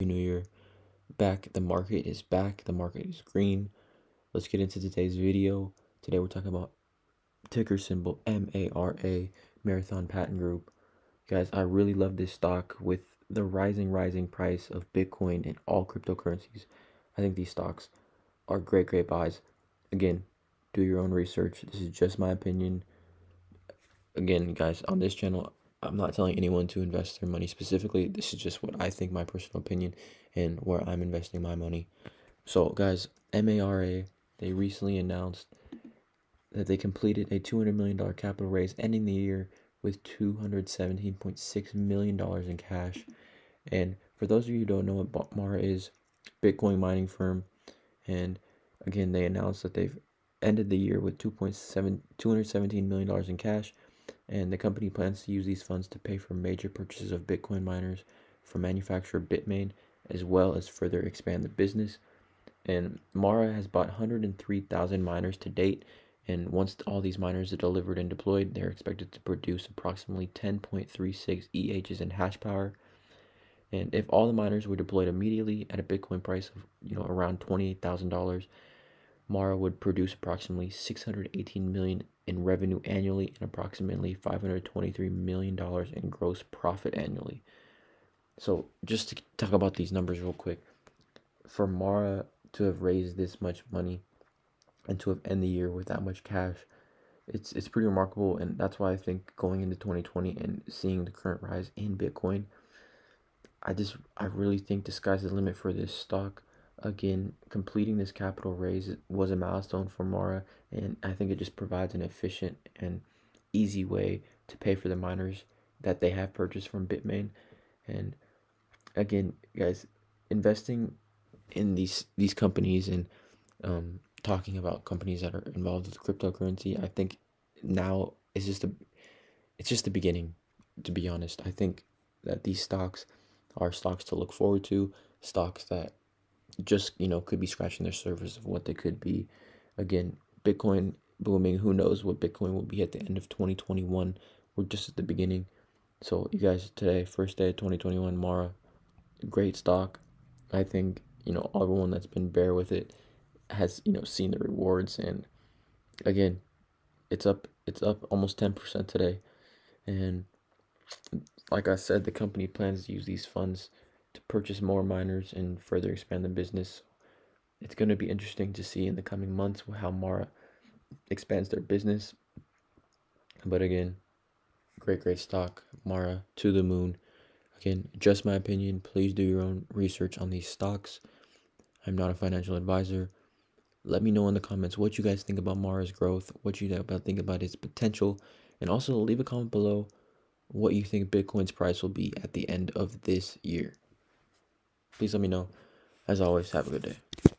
New Year. Back, the market is back. The market is green. Let's get into today's video. Today we're talking about ticker symbol MARA, Marathon Patent Group. Guys, I really love this stock with the rising, rising price of Bitcoin and all cryptocurrencies. I think these stocks are great, great buys. Again, do your own research. This is just my opinion. Again, guys, on this channel, I'm not telling anyone to invest their money specifically. This is just what I think, my personal opinion, and where I'm investing my money. So, guys, MARA, they recently announced that they completed a $200 million capital raise, ending the year with $217.6 million in cash. And for those of you who don't know what MARA is, Bitcoin mining firm, and again, they announced that they've ended the year with 2.7 $217 million in cash and the company plans to use these funds to pay for major purchases of Bitcoin miners from manufacturer Bitmain, as well as further expand the business. And Mara has bought 103,000 miners to date, and once all these miners are delivered and deployed, they're expected to produce approximately 10.36 EHs in hash power. And if all the miners were deployed immediately at a Bitcoin price of you know around $28,000, Mara would produce approximately 618 million in revenue annually and approximately 523 million dollars in gross profit annually. So, just to talk about these numbers real quick, for Mara to have raised this much money and to have end the year with that much cash, it's it's pretty remarkable, and that's why I think going into 2020 and seeing the current rise in Bitcoin, I just I really think the sky's the limit for this stock again, completing this capital raise was a milestone for Mara, and I think it just provides an efficient and easy way to pay for the miners that they have purchased from Bitmain. And again, guys, investing in these these companies and um, talking about companies that are involved with cryptocurrency, I think now is just a it's just the beginning. To be honest, I think that these stocks are stocks to look forward to, stocks that just you know could be scratching their surface of what they could be. Again, Bitcoin booming. Who knows what Bitcoin will be at the end of 2021? We're just at the beginning. So you guys, today, first day of 2021, Mara, great stock. I think you know everyone that's been bear with it has you know seen the rewards and again, it's up it's up almost 10% today, and like I said, the company plans to use these funds to purchase more miners and further expand the business. It's going to be interesting to see in the coming months how Mara expands their business. But again, great, great stock. Mara to the moon. Again, just my opinion. Please do your own research on these stocks. I'm not a financial advisor. Let me know in the comments what you guys think about Mara's growth, what you think about its potential, and also leave a comment below what you think Bitcoin's price will be at the end of this year please let me know. As always, have a good day.